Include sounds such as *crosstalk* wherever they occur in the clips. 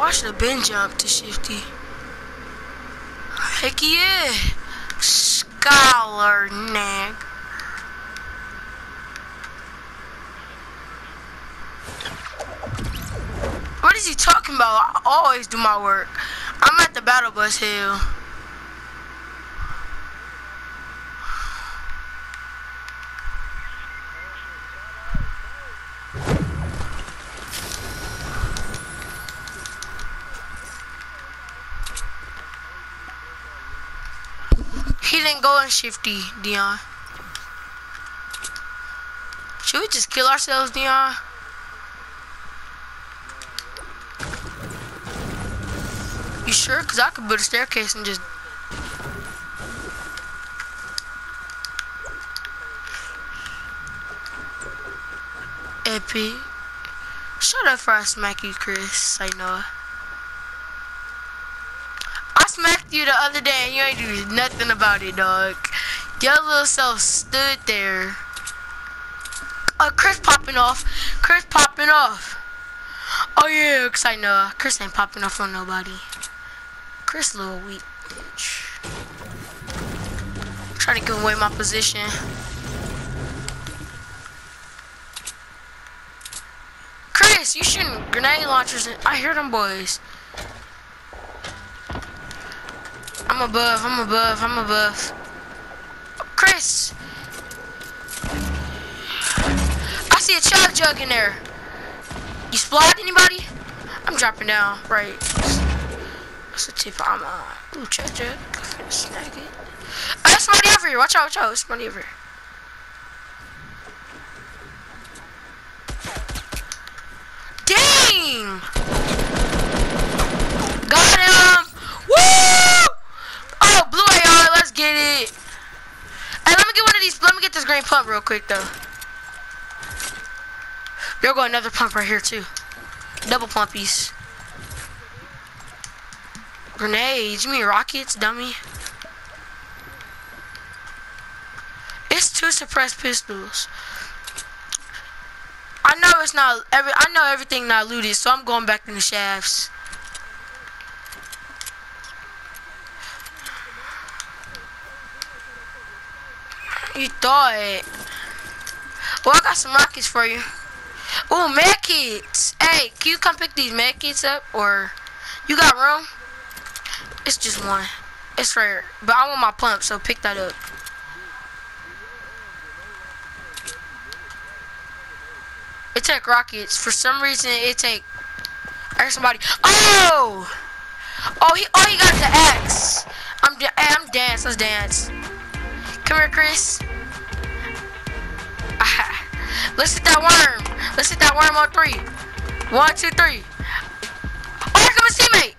Oh, I should have been jumped to Shifty. Heck yeah. Scholar nag. What is he talking about? I always do my work. I'm at the battle bus hill. He didn't go in shifty, Dion. Should we just kill ourselves, Dion? You sure? Cause I could build a staircase and just. Epic. Shut up for I smack you, Chris. I know. You the other day and you ain't do nothing about it, dog. Your little self stood there. Uh, Chris popping off. Chris popping off. Oh yeah, cause I know Chris ain't popping off on nobody. Chris little weak bitch. Trying to give away my position. Chris, you shooting grenade launchers. I hear them boys. I'm above, I'm above, I'm above. Chris! I see a chug jug in there. You splot anybody? I'm dropping down, right. That's a tip I'm on. Ooh, chug jug. Snag it. Oh, there's somebody over here. Watch out, watch out. There's somebody over here. Dang! Got him! Woo! Oh, blue AR, let's get it. Hey, let me get one of these. Let me get this green pump real quick, though. There go another pump right here, too. Double pumpies. Grenades. You mean rockets, dummy? It's two suppressed pistols. I know it's not every. I know everything not looted, so I'm going back in the shafts. You thought. Well, I got some rockets for you. Oh, med kits. Hey, can you come pick these med kits up, or you got room? It's just one. It's rare, but I want my pump, so pick that up. It take rockets. For some reason, it take. There's somebody. Oh! Oh, he. Oh, he got the axe. I'm. I'm dance. Let's dance. Come here, Chris. *laughs* Let's hit that worm. Let's hit that worm on three. One, two, three. Oh, here comes teammate.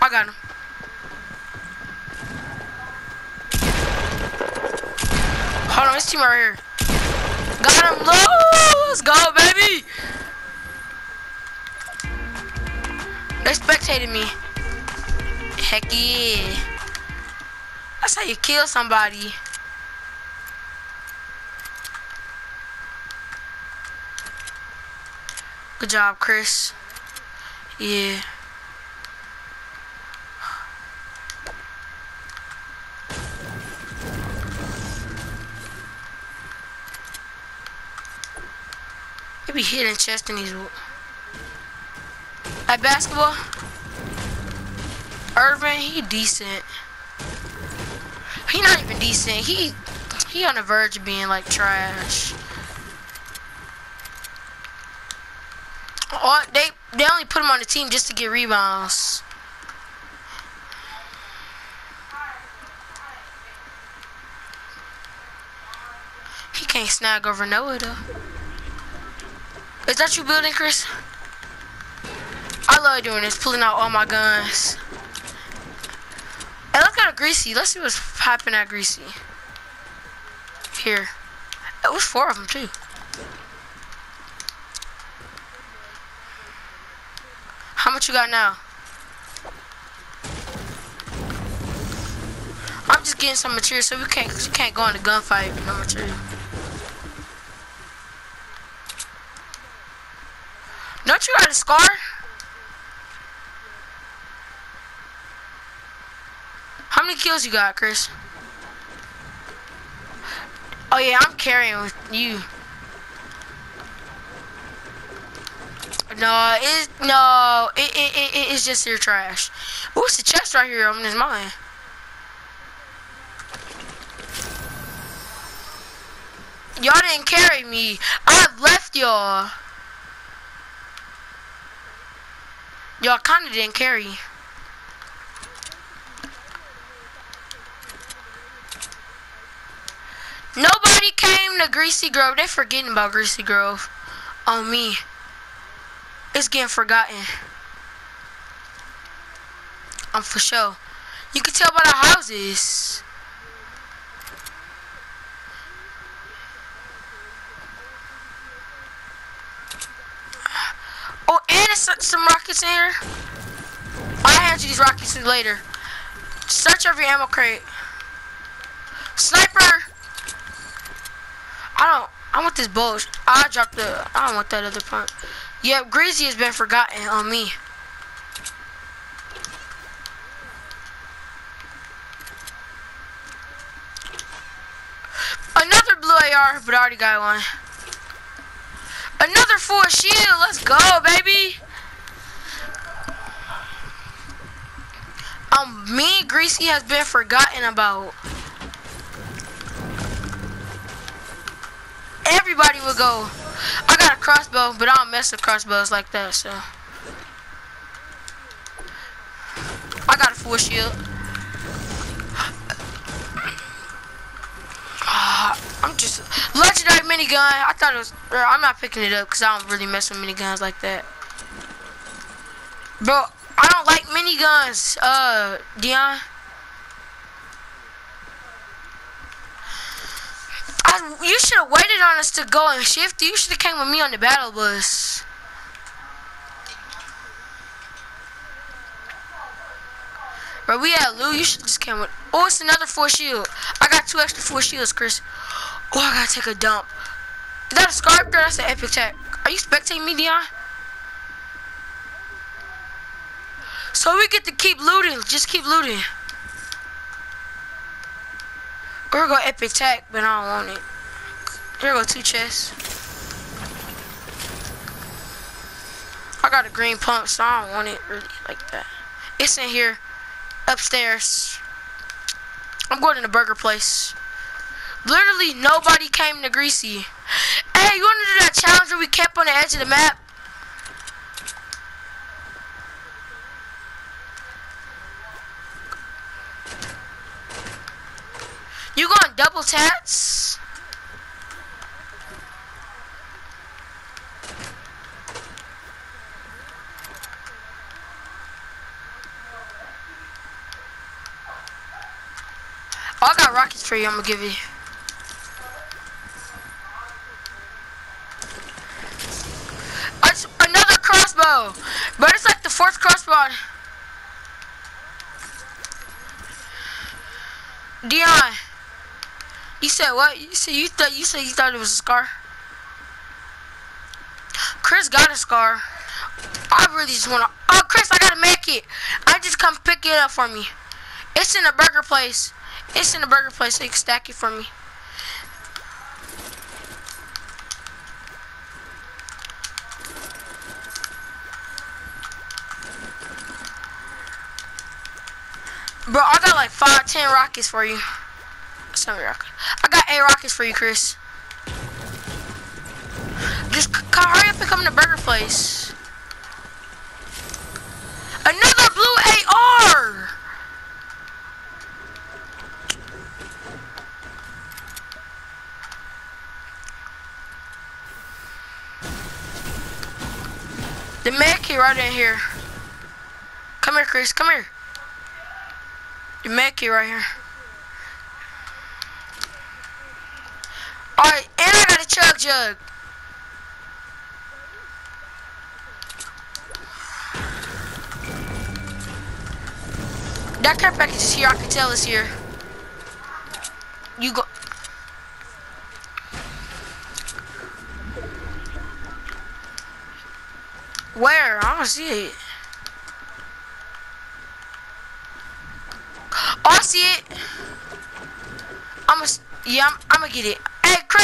I got him. Hold on, his team right here. Got him. Let's go, baby. They spectated me. Heck yeah. That's how you kill somebody. Good job, Chris. Yeah. He be hitting chest in these. At basketball, Irvin, he decent. He not even decent. He he on the verge of being like trash. Oh, they they only put him on the team just to get rebounds. He can't snag over Noah though. Is that you building, Chris? love doing this, pulling out all my guns. Hey, look at Greasy. Let's see what's popping at Greasy. Here. Oh, it was four of them, too. How much you got now? I'm just getting some material so we can't we can't go into gunfight with no material. Don't you got a scar? Many kills you got, Chris? Oh yeah, I'm carrying with you. No, it no, it it, it it's just your trash. What's the chest right here on this mine? Y'all didn't carry me. I left y'all. Y'all kinda didn't carry. Nobody to Greasy Grove. They're forgetting about Greasy Grove. On me. It's getting forgotten. I'm for sure. You can tell by the houses. Oh, and there's some rockets in here. I'll hand you these rockets later. Search every ammo crate. Sniper! I don't. I want this bow. I dropped the. I don't want that other pump. Yep, Greasy has been forgotten on me. Another blue AR, but I already got one. Another full shield. Let's go, baby. Um, me, Greasy has been forgotten about. Everybody would go. I got a crossbow, but I don't mess with crossbows like that, so. I got a full shield. Uh, *sighs* I'm just legendary minigun. I thought it was. Bro, I'm not picking it up because I don't really mess with miniguns like that. Bro, I don't like miniguns, uh, Dion. You should have waited on us to go and shift. You should have came with me on the battle bus. Bro, we had Lou. You should just came with. Oh, it's another four shield. I got two extra four shields, Chris. Oh, I gotta take a dump. Is that a scarf? That's an epic tech. Are you spectating me, Dion? So we get to keep looting. Just keep looting. Gonna go epic tech, but I don't want it. Here go two chests. I got a green pump, so I don't want it really like that. It's in here, upstairs. I'm going to the burger place. Literally nobody came to Greasy. Hey, you wanna do that challenge where we kept on the edge of the map? Double tats? Oh, I got rockets for you. I'm gonna give you. It's another crossbow, but it's like the fourth crossbow. Dion, you said what? You said you thought you said you thought it was a scar. Chris got a scar. I really just wanna. Oh, Chris, I gotta make it. I just come pick it up for me. It's in a burger place. It's in a burger place. You can stack it for me. Bro, I got like five, ten rockets for you. Rockets. I got eight rockets for you, Chris. Just come, hurry up and come to Burger Place. Another blue AR! The med right in here. Come here, Chris. Come here. The med right here. Alright, and I a. That care package is here. I can tell it's here. You go. Where? I don't see it. Oh, I see it. I'm gonna, yeah, I'm, I'm gonna get it.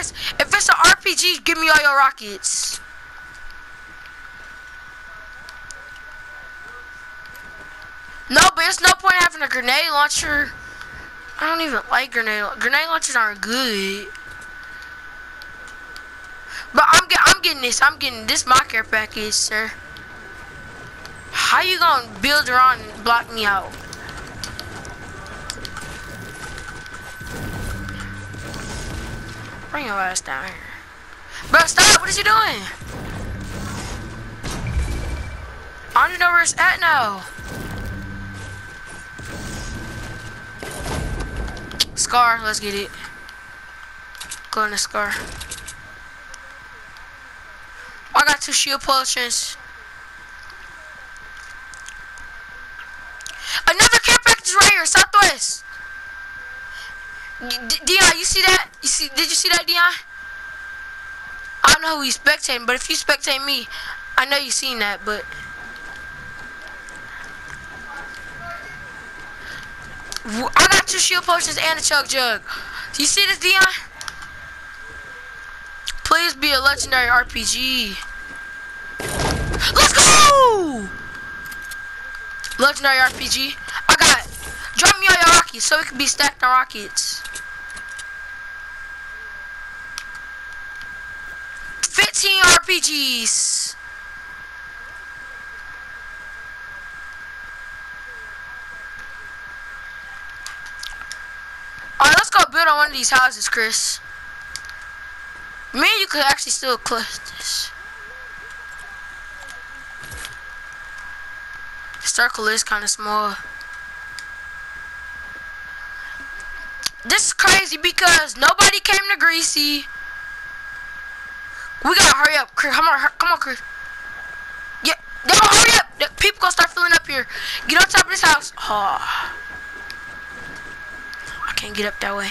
Chris, if it's an RPG, give me all your rockets. No, but it's no point having a grenade launcher. I don't even like grenade. Grenade launchers aren't good. But I'm get, I'm getting this. I'm getting this my care package, sir. How you gonna build around and block me out? Bring your ass down here. Bro, stop! What is you doing? I don't know where it's at now. Scar, let's get it. Go in the scar. I got two shield potions. Another care package right here, southwest. Dion, you see that? You see? Did you see that, Dion? I don't know who he's spectating, but if you spectate me, I know you seen that, but. I got two shield potions and a chug jug. Do you see this, Dion? Please be a legendary RPG. Let's go! Legendary RPG. I got Drop me all your rockets so we can be stacked on rockets. 15 RPGs. Alright, let's go build on one of these houses, Chris. Me you could actually still clutch this. Circle is kind of small. This is crazy because nobody came to Greasy. We gotta hurry up, Chris. Come on, come on, Chris. Yeah, no, hurry up. People gonna start filling up here. Get on top of this house. Oh. I can't get up that way.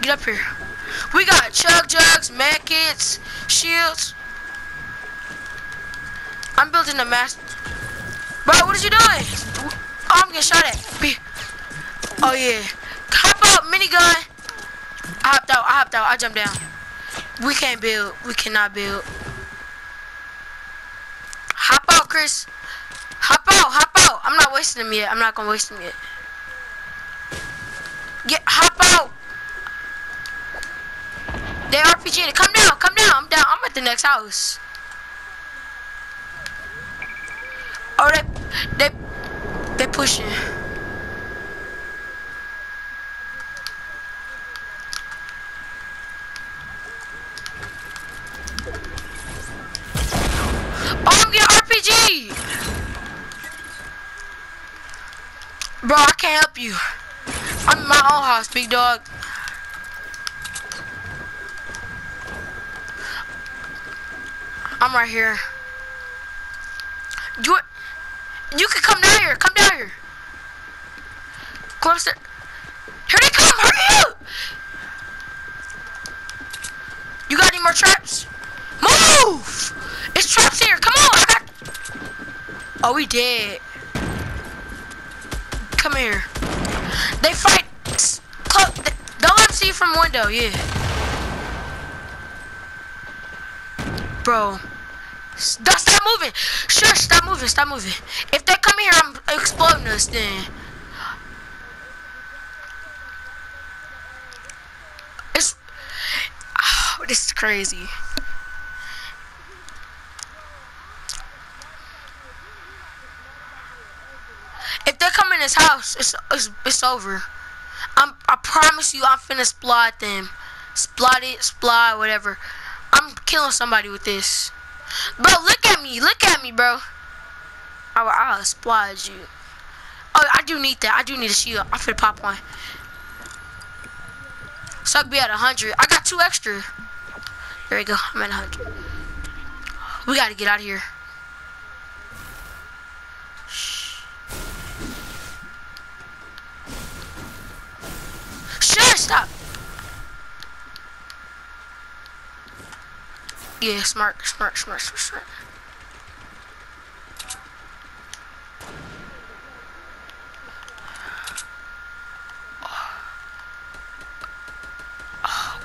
Get up here. We got chug jugs, med kits, shields. I'm building a master. Bro, what is you doing? Oh, I'm getting shot at. Oh, yeah. Hop out, minigun. I hopped out, I hopped out, I jumped down. We can't build. We cannot build. Hop out, Chris. Hop out, hop out. I'm not wasting them yet. I'm not gonna waste them yet. Get, hop out. They are RPG Come down, come down. I'm down. I'm at the next house. Oh, they, they, they pushing. Oh, I'm getting RPG. Bro, I can't help you. I'm in my own house, big dog. I'm right here. You, you can come down here. Come down here. Closer. Here they come. Hurry up. You got any more traps? Move! It's traps here. Come on. Oh, we did. Come here. They fight. Don't let them see from window. Yeah. Bro. Stop, stop moving. Sure, stop moving, stop moving. If they come here, I'm exploding us then. It's, oh, *sighs* this is crazy. If they come in this house, it's, it's, it's over. I'm, I promise you, I'm finna splot them. Splot it, splot, whatever. I'm killing somebody with this. Bro, look at me. Look at me, bro. I'll, I'll splodge you. Oh, I do need that. I do need a shield. I'm finna pop one. So I'll be at 100. I got two extra. There we go. I'm at 100. We gotta get out of here. stop. Yeah, smart, smart, smart, smart, smart.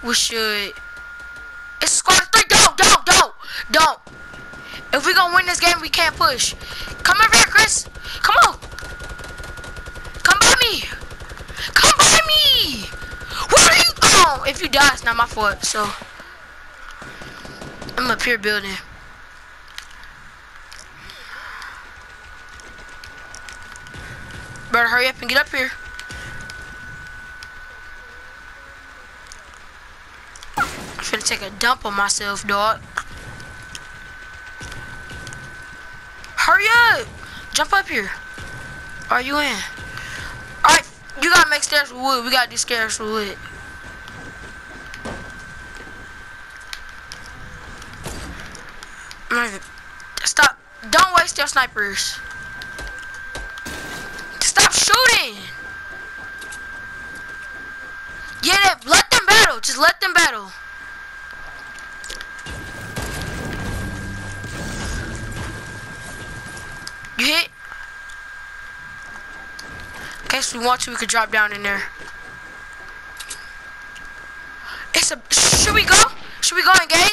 We should. It's squad three. Don't, don't, don't, don't. If we gonna win this game, we can't push. Come over here, Chris. Come on. Come by me. Come by me. Where are you? Oh, if you die, it's not my fault. So I'm up here building. Better hurry up and get up here. I'm finna take a dump on myself, dog. Hurry up! Jump up here. Are you in? Alright, you gotta make stairs with wood. We gotta do stairs with wood. Stop. Don't waste your snipers. Stop shooting! Yeah, let them battle. Just let them battle. You hit? Okay, so we want to, we could drop down in there. It's a, should we go? Should we go engage?